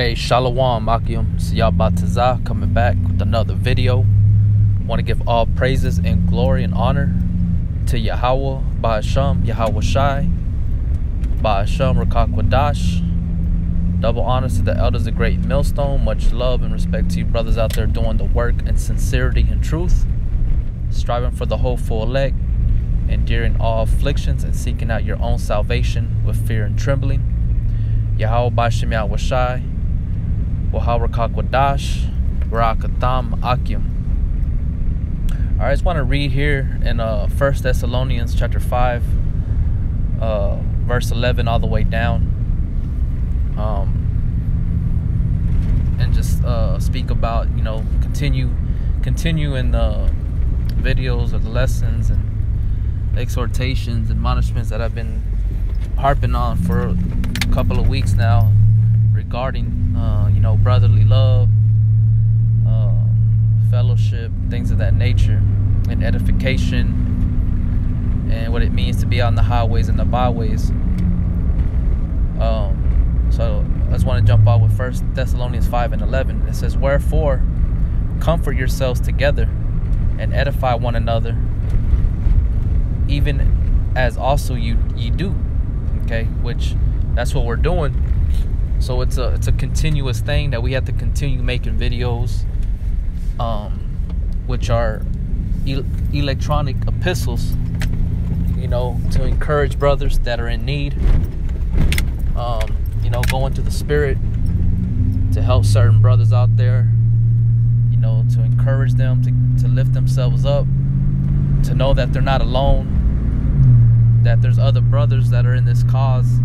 Hey, Shalom Akim Siyabataza coming back with another video. Want to give all praises and glory and honor to Yahweh, Bahasham, Yahweh Shai, Bahasham Rakakwadash. Double honors to the elders of Great Millstone. Much love and respect to you brothers out there doing the work in sincerity and truth. Striving for the hopeful elect, enduring all afflictions and seeking out your own salvation with fear and trembling. Yahweh Bashem Yahweh Shai. Waharakak Rakatham Akim. I just want to read here in uh, 1 Thessalonians chapter 5, uh, verse 11 all the way down. Um, and just uh, speak about, you know, continue, continue in the videos or the lessons and exhortations and admonishments that I've been harping on for a couple of weeks now regarding, uh, you know, brotherly love, uh, fellowship, things of that nature, and edification, and what it means to be on the highways and the byways. Um, so I just want to jump off with First Thessalonians 5 and 11. It says, Wherefore, comfort yourselves together and edify one another, even as also you, you do. Okay, which that's what we're doing so it's a it's a continuous thing that we have to continue making videos, um, which are e- electronic epistles. You know, to encourage brothers that are in need. Um, you know, go into the spirit to help certain brothers out there. You know, to encourage them to to lift themselves up, to know that they're not alone. That there's other brothers that are in this cause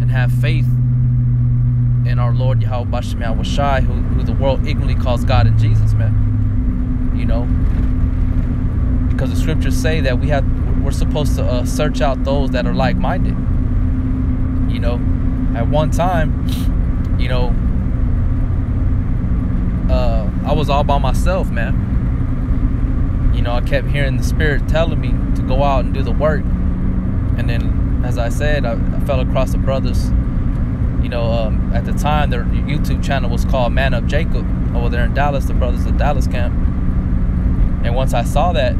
and have faith in our Lord Yahweh Bashem Washai, who, who the world ignorantly calls God and Jesus, man. You know, because the scriptures say that we have we're supposed to uh, search out those that are like-minded. You know, at one time, you know, uh, I was all by myself, man. You know, I kept hearing the Spirit telling me to go out and do the work, and then, as I said, I, I fell across the brothers you know, um, at the time their YouTube channel was called Man Up Jacob over there in Dallas, the Brothers of Dallas camp. And once I saw that,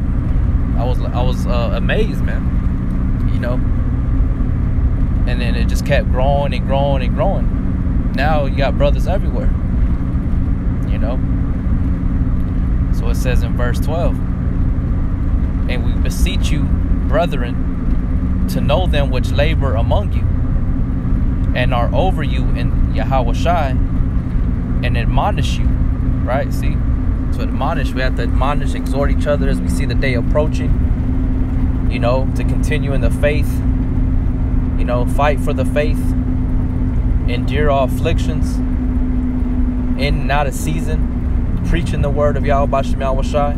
I was I was uh, amazed, man. You know. And then it just kept growing and growing and growing. Now you got brothers everywhere. You know. So it says in verse 12, and we beseech you, brethren, to know them which labor among you and are over you in Yahweh Shai and admonish you, right? See? To admonish, we have to admonish, exhort each other as we see the day approaching, you know, to continue in the faith, you know, fight for the faith, endure all afflictions, in and out of season, preaching the word of Yahweh Shai,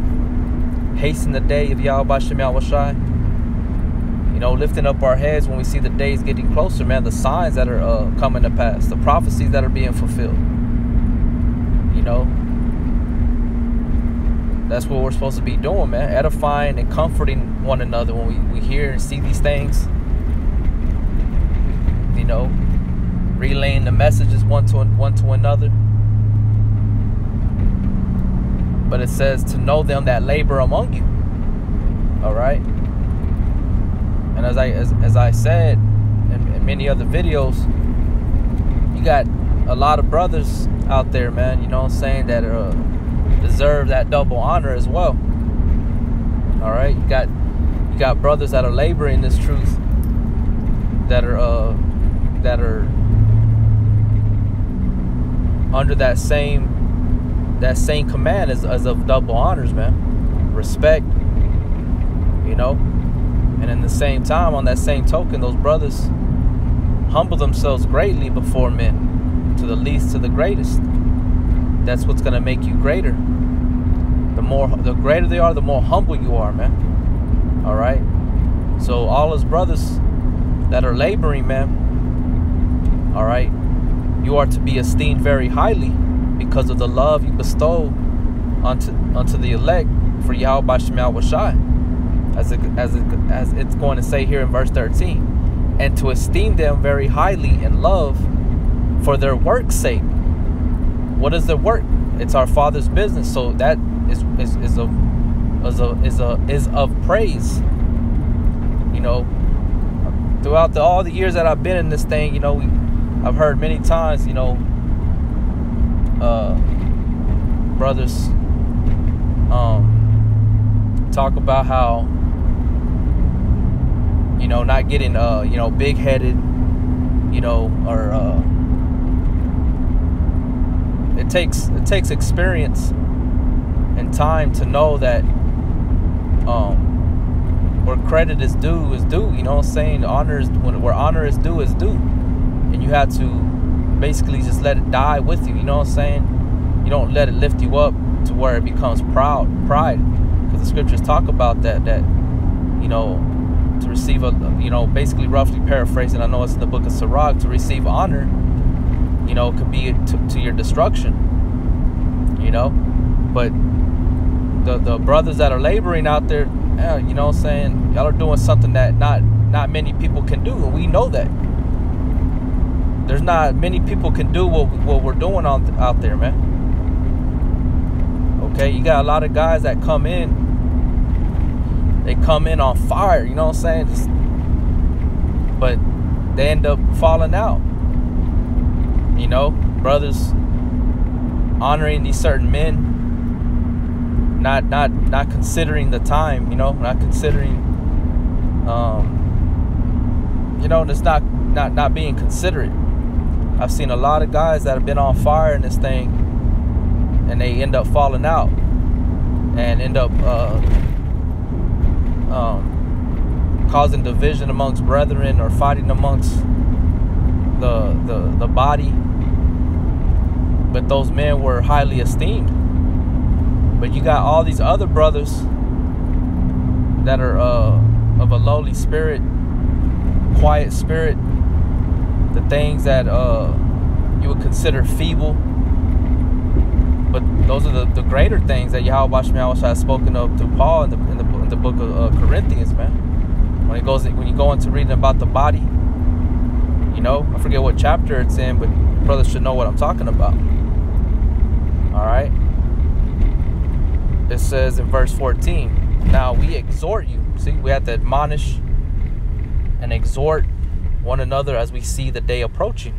hasten the day of Yahweh Shai, know, lifting up our heads when we see the days getting closer, man, the signs that are uh, coming to pass, the prophecies that are being fulfilled. You know, that's what we're supposed to be doing, man, edifying and comforting one another when we, we hear and see these things. You know, relaying the messages one to one to another. But it says to know them that labor among you. All right. And as I as, as I said in, in many other videos, you got a lot of brothers out there, man. You know what I'm saying that uh, deserve that double honor as well. All right, you got you got brothers that are laboring this truth, that are uh, that are under that same that same command as, as of double honors, man. Respect, you know. And in the same time, on that same token, those brothers humble themselves greatly before men, to the least to the greatest. That's what's gonna make you greater. The more the greater they are, the more humble you are, man. Alright? So all his brothers that are laboring, man, alright, you are to be esteemed very highly because of the love you bestow unto unto the elect for Yahweh Bashem Washai as, it, as, it, as it's going to say here in verse 13, and to esteem them very highly in love for their work's sake. What is their work? It's our Father's business. So that is is, is a is a is a is of praise. You know, throughout the, all the years that I've been in this thing, you know, we, I've heard many times, you know, uh, brothers um, talk about how you know not getting uh, you know big headed, you know, or uh, it takes it takes experience and time to know that um, where credit is due is due. You know what I'm saying? Honor is when where honor is due is due. And you have to basically just let it die with you. You know what I'm saying? You don't let it lift you up to where it becomes proud pride. Because the scriptures talk about that that, you know, to receive a you know, basically roughly paraphrasing, I know it's in the book of Sirach, to receive honor, you know, could be to, to your destruction. You know? But the the brothers that are laboring out there yeah, you know what I'm saying? Y'all are doing something that not not many people can do, and we know that. There's not many people can do what what we're doing on out there, man. Okay, you got a lot of guys that come in. They come in on fire, you know what I'm saying? Just, but they end up falling out. You know, brothers honoring these certain men not not not considering the time, you know, not considering, um, you know, just not not not being considerate. I've seen a lot of guys that have been on fire in this thing, and they end up falling out, and end up uh, um, causing division amongst brethren or fighting amongst the the the body. But those men were highly esteemed but you got all these other brothers that are uh, of a lowly spirit, quiet spirit, the things that uh, you would consider feeble. But those are the, the greater things that Yahweh Shemiah has spoken of to Paul in the, in the, the book of uh, Corinthians, man. When he goes, when you go into reading about the body, you know, I forget what chapter it's in, but brothers should know what I'm talking about. All right it says in verse 14, Now we exhort you. See, we have to admonish and exhort one another as we see the day approaching.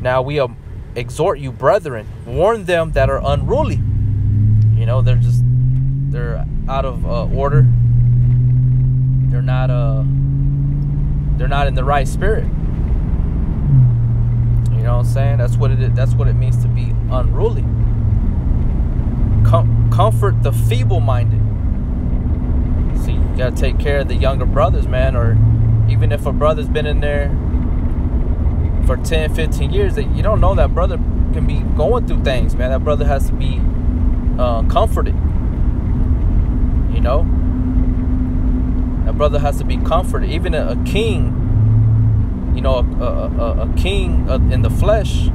Now we um, exhort you, brethren, warn them that are unruly. You know, they're just, they're out of uh, order. They're not, uh, they're not in the right spirit. You know what I'm saying? That's what it. That's what it means to be unruly com- comfort the feeble-minded. See, you gotta take care of the younger brothers, man. Or even if a brother's been in there for 10, 15 years, that you don't know that brother can be going through things, man. That brother has to be uh, comforted. You know, that brother has to be comforted. Even a, a king, you know, a, a, a king uh, in the flesh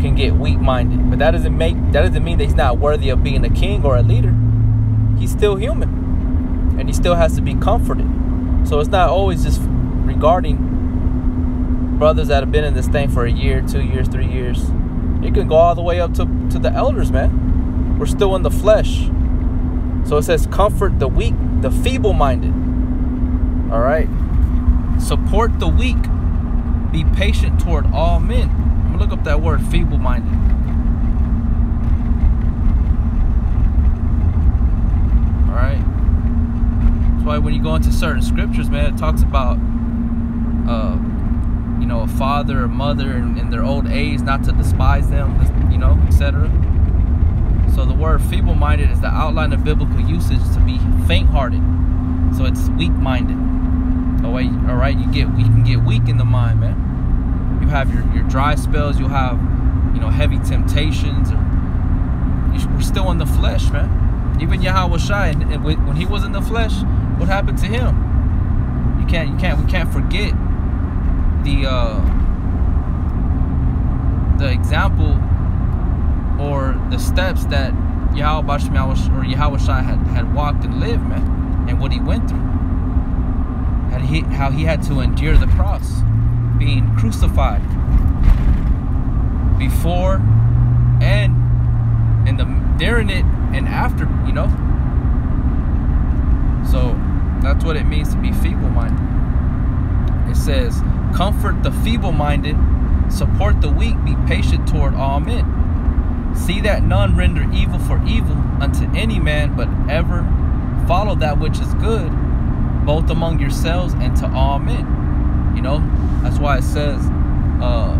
can get weak-minded, but that doesn't make that doesn't mean that he's not worthy of being a king or a leader. He's still human, and he still has to be comforted. So it's not always just regarding brothers that have been in this thing for a year, two years, three years. It can go all the way up to, to the elders, man. We're still in the flesh. So it says, comfort the weak, the feeble minded. All right. Support the weak. Be patient toward all men I'm going to look up that word feeble-minded. Alright? That's why when you go into certain scriptures, man, it talks about uh, you know, a father or mother in, in their old age, not to despise them, you know, etc. So the word feeble-minded is the outline of biblical usage to be faint-hearted. So it's weak-minded. All right, you get you can get weak in the mind, man you have your, your dry spells, you'll have, you know, heavy temptations. Or we're still in the flesh, man. Even Yahweh Shai, and when he was in the flesh, what happened to him? You can't, you can't, we can't forget the uh, the example or the steps that Yahweh or Yahweh Shai had, had walked and lived, man, and what he went through. Had he, how he had to endure the cross being crucified. before and in the during it and after, you know. So that's what it means to be feeble-minded. It says, "Comfort the feeble-minded, support the weak, be patient toward all men." See that none render evil for evil unto any man, but ever follow that which is good, both among yourselves and to all men. You know, that's why it says, uh,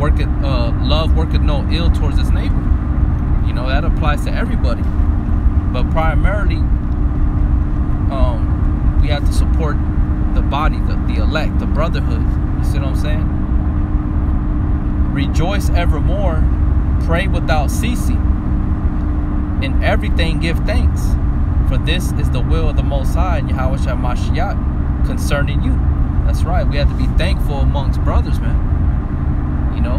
worketh, uh, love worketh no ill towards its neighbor. You know, that applies to everybody. But primarily, um, we have to support the body, the, the elect, the brotherhood. You see what I'm saying? Rejoice evermore Pray without ceasing. In everything give thanks. For this is the will of the Most High and Yahweh Mashiach concerning you. That's right. We have to be thankful amongst brothers, man. You know?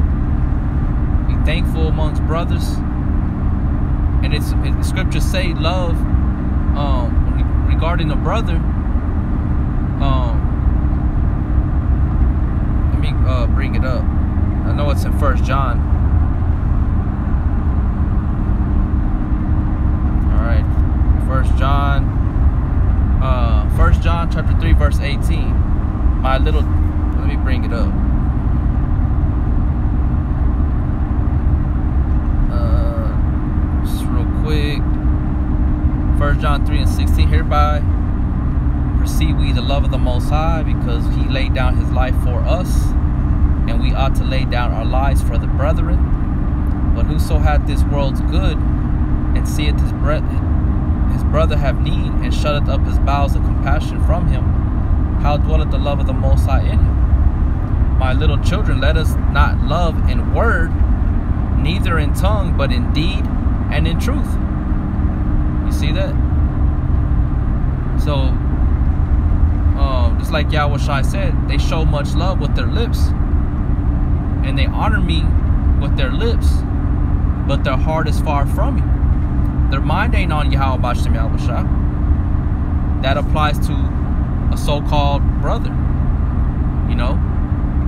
Be thankful amongst brothers. And it's it, scriptures say love um, regarding a brother. Um, let me uh, bring it up. I know it's in First John. First John, uh, First John chapter three, verse eighteen. My little, let me bring it up. Uh, just real quick. First John three and sixteen. Hereby perceive we the love of the Most High, because He laid down His life for us, and we ought to lay down our lives for the brethren. But whoso hath this world's good and seeth his breath his brother have need, and shutteth up his bowels of compassion from him, how dwelleth the love of the Most High in him? My little children, let us not love in word, neither in tongue, but in deed and in truth. You see that? So, um, just like Yahweh Shai said, they show much love with their lips, and they honor me with their lips, but their heart is far from me. Their mind ain't on Yahweh Bashem Yahushua. That applies to a so-called brother. You know?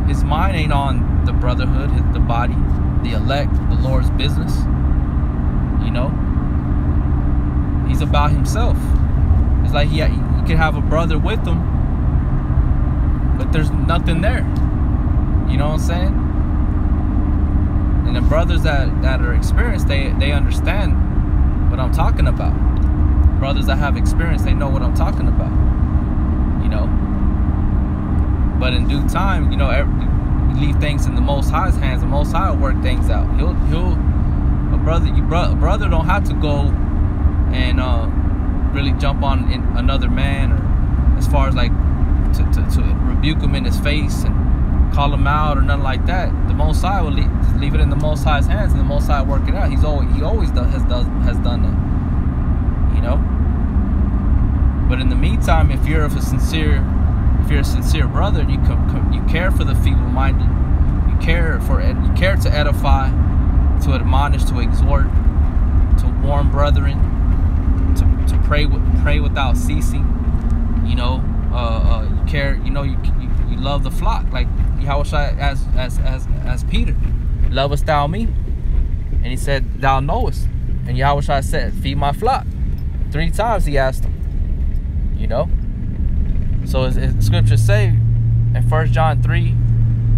His mind ain't on the brotherhood, the body, the elect, the Lord's business. You know? He's about himself. It's like he, he could have a brother with him, but there's nothing there. You know what I'm saying? And the brothers that, that are experienced, they, they understand what I'm talking about. Brothers that have experience, they know what I'm talking about. You know. But in due time, you know, every, leave things in the Most High's hands. The Most High will work things out. He'll he'll a brother you bro, brother don't have to go and uh, really jump on another man or as far as like to, to, to rebuke him in his face and call him out or nothing like that. The Most High will leave, leave it in the Most High's hands, and the Most High work it out. He's always he always does, has does has done that. You know. But in the meantime, if you're of a sincere, if you're a sincere brother, and you come, you care for the feeble-minded, you care for you care to edify, to admonish, to exhort, to warn brethren, to, to pray with pray without ceasing. You know, uh, uh, you care. You know, you love the flock like Yahweh as as as as Peter, lovest thou me? And he said, Thou knowest. And Yahweh said, Feed my flock. Three times he asked him. You know? So as, as scriptures say in First John 3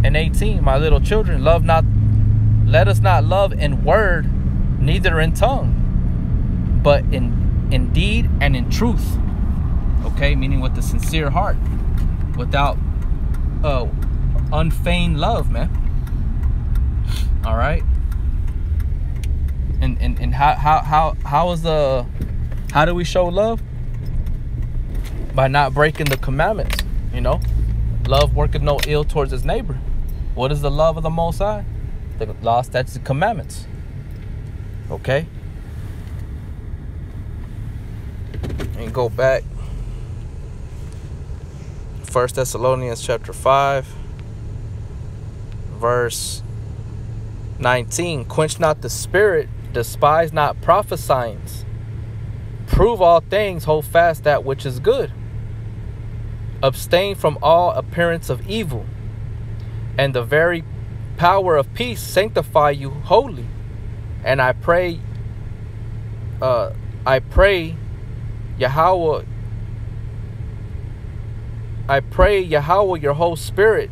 and 18, my little children, love not let us not love in word, neither in tongue, but in in deed and in truth. Okay, meaning with the sincere heart, without uh unfeigned love, man. All right. And and and how how how how is the how do we show love? By not breaking the commandments, you know. Love worketh no ill towards his neighbor. What is the love of the Most High? The law, statutes, commandments. Okay. And go back. First Thessalonians chapter five verse 19 Quench not the spirit, despise not prophesying. Prove all things, hold fast that which is good. Abstain from all appearance of evil, and the very power of peace sanctify you wholly. And I pray, uh, I pray, Yahweh, I pray, Yahweh, your whole spirit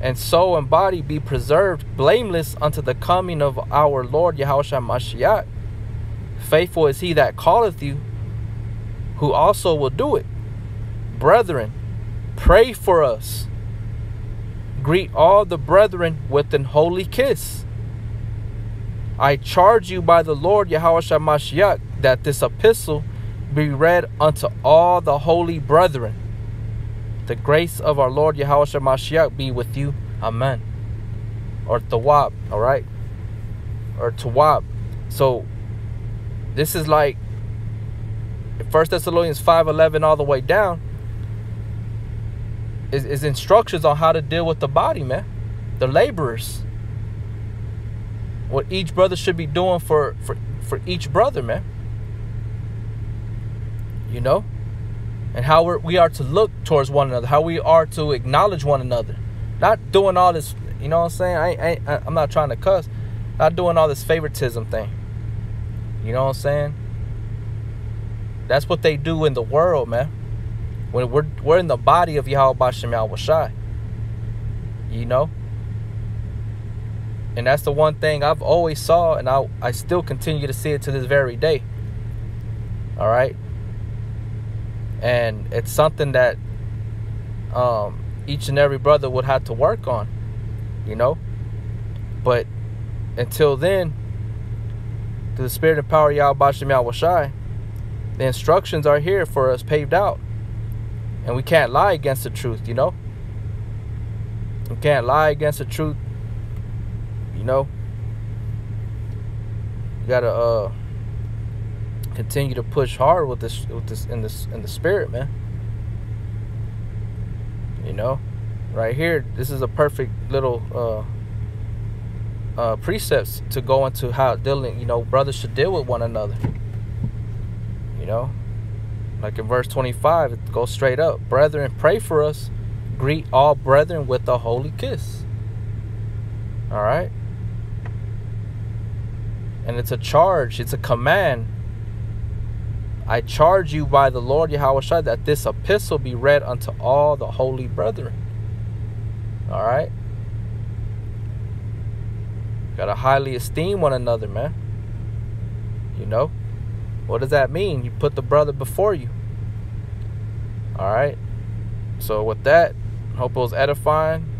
and soul and body be preserved blameless unto the coming of our Lord Yahushua Mashiach. Faithful is he that calleth you, who also will do it. Brethren, pray for us. Greet all the brethren with an holy kiss. I charge you by the Lord Yahushua Mashiach that this epistle be read unto all the holy brethren. The grace of our Lord Yahushua Mashiach be with you. Amen. Or Tawab, all right? Or Tawab. So this is like First Thessalonians 5:11 all the way down is, is instructions on how to deal with the body, man. The laborers. What each brother should be doing for for for each brother, man. You know? And how we're, we are to look towards one another, how we are to acknowledge one another. Not doing all this, you know what I'm saying? I, I, I'm not trying to cuss. Not doing all this favoritism thing. You know what I'm saying? That's what they do in the world, man. When we're we're in the body of Yahweh Bashem Yahweh You know? And that's the one thing I've always saw and I I still continue to see it to this very day. All right? And it's something that um, each and every brother would have to work on, you know. But until then, through the spirit and power of Yahweh Shai, the instructions are here for us paved out. And we can't lie against the truth, you know. We can't lie against the truth, you know. You gotta uh continue to push hard with this with this in this in the spirit, man. You know, right here, this is a perfect little uh, uh, precepts to go into how dealing. You know, brothers should deal with one another. You know, like in verse twenty-five, it goes straight up. Brethren, pray for us. Greet all brethren with a holy kiss. All right. And it's a charge, it's a command I charge you by the Lord Yahweh that this epistle be read unto all the holy brethren. All right? Gotta highly esteem one another, man. You know? What does that mean? You put the brother before you. All right? So, with that, hope it was edifying.